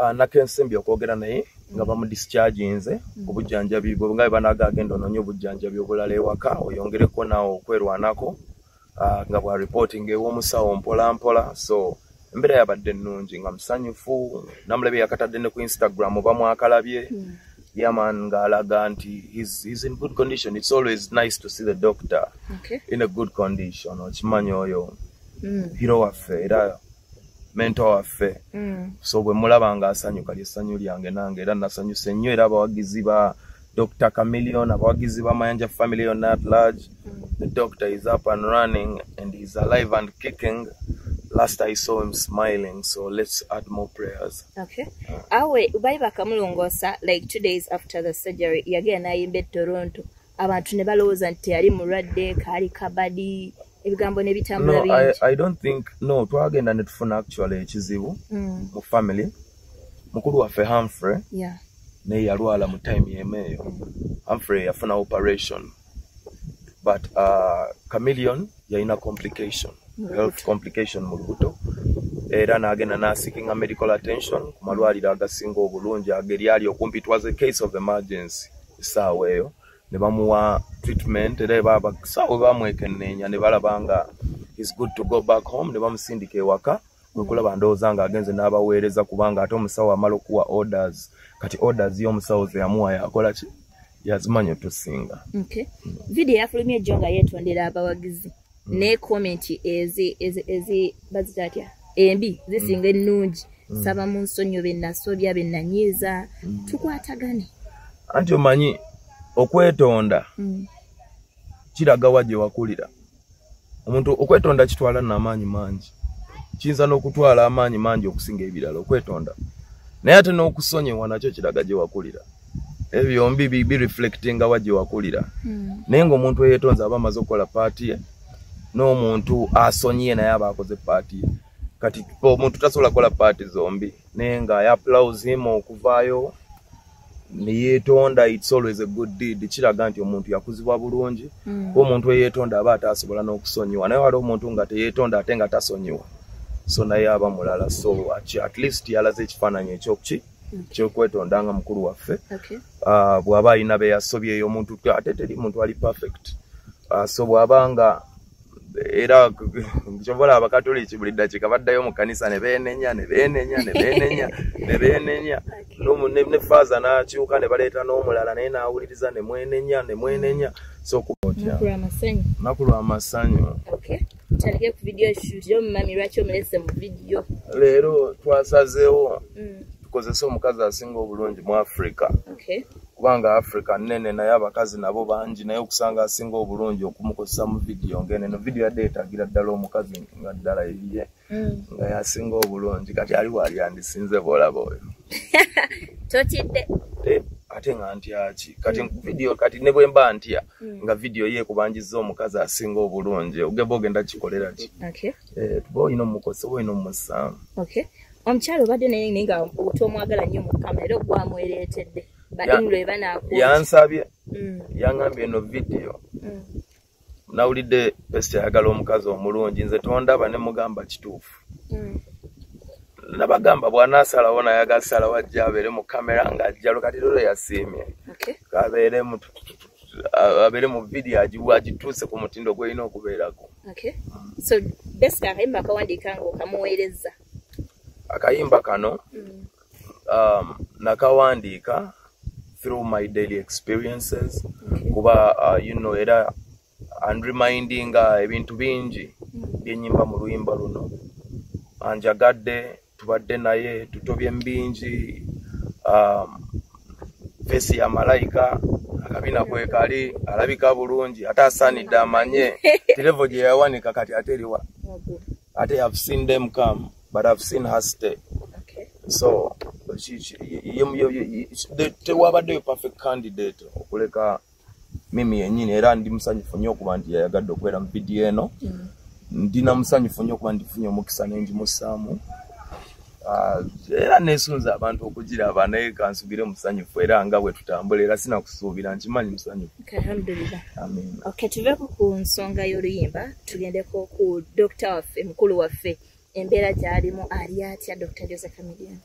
uh, nakensembi okwogera naye nga bamudischarginze ku bujjanjabi bwe nga bwe banaaga agenda onoonya obujjanjabi obulala ewaka oyongereko naawe okwerwanako uh, nga bwa reporting ew'omusawo mpola mpola so embeera yabadde ennungi nga musanyufu namulabye yakatadde ne ku instagram oba mwakalabye Mm. yaman ng'alaga nti he's, in good condition. It's always nice to see the doctor in a good condition. Okimanyi oyo? Hiro waffe era mento waffe Mm. so bwe mulaba ng'asanyuka lyessanyu lyange nange era nasanyuse nnyo era abawagizi ba dr camillion abawagizi ba mayanja family on at large the doctor is up and running and he's alive and kicking last i saw him smiling so let's add more prayers Okay. awe bali bakamulongoosa like two days after the surgery yagenda n'ayimba e toronto abantu ne balowooza nti teyali mulwadde kaali kabadi ebigambo ne bitambula no I, i don't think no twagenda ne tufuna actually ekizibu Mm. mu family. Mukulu waffe humphrey Yeah. naye yalwala mu time yemeeyo humphrey yafuna operation but uh, chameleon yalina complication health complication mu lubuto. Era n'agenda n'asikinga medical attention ku malwaliro agasinga obulungi ageri ali okumpi it was a case of emergency essaawa eyo ne bamuwa treatment era saawa bamwekenneenya ne balaba nga is good to go back home ne bamusindika ewaka kwekulaba ndowooza nga agenze n'abaweereza kubanga ate omusawo amala okuwa orders. Kati orders y'omusawo ze yamuwa yakola ki? Yazimanya otusinga. Video yafulumya ejjo nga yeetondera abawagizi. Ne komenti ezi bazita atya? Embi zisinga ennungi. Saba mu nsonyo bennasobya bennanyiiza tukwatagane anti omanyi okwetonda Mm. kiraga wa gye wakulira? Omuntu okwetonda kitwala n'amaanyi mangi. Kiyinza n'okutwala amaanyi mangi okusinga ebirala okwetonda. Naye ate n'okusonyiwa nakyo kiraga gye wakulira. Ebyo byombi bi- bireflectinga wa gye wakulira. Mm. naye ng'omuntu eyeetonze aba amaze okukola paati ye n'omuntu asonyiye naye aba akoze paati ye. Kati omuntu tasobola kukola paati zombi naye nga yaplause him okuvaayo neyeetonda its always a good deed. Kiraga nti omuntu yakuzibwa bulungi Mm. kuba omuntu eyeetonda aba atasobola n'okusonyiwa. Naye waliwo omuntu nga teyeetonda ate nga tasonyiwa. So naye aba mulala. So ati- at least yalaze ekifaananyi ekyoki kyokwetonda nga mukulu waffe. Okay. Ah, bw'aba alina be yasobyeyo omuntu ate teri muntu ali perfect. Ah, so bw'aba nga era kyobola abakatoliki buli ddakiika baddayo mu kanisa ne beenenya ne beenenya ne beenenya ne beenenya ne faaza n'akyuka ne baleeta n'omulala naye n'awuliriza ne mwenenya ne mwenenya lunaku lw'amasanyu Okay. Tutandike ku video shoot yo mumami lwaki omulese mu video. leero twasazeewo Mm. tukozese omukazi asinga obulungi mu afirika Okay. Kubanga africa nnene naye abakazi nabo bangi naye okusanga asinga obulungi okumukozesa mu vidiyo ngaeneno vidiyo yadde yetagira ddala omukazi nga ddala yiye Mm. nga yasinga obulungi kati ali waali andisinze boolaba oyo Totidde. Te- ate nga ntyaki kati vidiyo kati ne bwe mba ntya Mm. nga vidiyo ye ekubanjiza omukazi asinga obulungi ogeba ogenda kikolera ki Okay. Eh, tuba olina omukozesa oba olina omussaamu Okay. Omukyalo obadde naye nga otomwagala nnyo mu kamera era ogwamwereetedde. Yansabye Mm. yaŋŋambye eno vidiyo Mm. nawulidde pesi ayagala omukazi omulungi nze tondaba ne mugamba kituufu Mm. nabagamba bw'anaasalawo naye agasalawo ajja abeere mu kamera ng'ajjalo kati lolo yasiimye Okay. abeere mu vidiyo agituuse ku mutindo gw'erina okubeerako Okay. So basically akayimba akawandiika nga okamuweereza. akayimba kano um, nakawandiika through my daily experiences. Kuba uh, you know, era unremindinga ebintu bingi Mm. byenyimba mu luyimba luno. Anjagadde tubadde naye tutobye mbingi um, fesi ya malayika akabina kwekali alabika bulungi ate asaanidde amanye. Tirevo gye yawanika kati ate eriwa. Ate have seen them come but have seen her stay. So tewabaddeyo perfect candidate okuleka mimi yennyini. Era ndi musanyufu nnyo okuba nti yayagadde okubeera mu vidiyo eno. Mm. ndina musanyufu nnyo okuba ndifunye omukisa nengimussaamu Ah, era nesunza abantu okugiraba naye kansubire musanyufu era nga bwe tutambula era sinakusuubira nkimanyi musanyufu. Okay, tuveeko ku nsonga y'oluyimba tugendeko ku dokita waffe mukulu waffe. Embeera gy'alimu ali atya dr joseph midian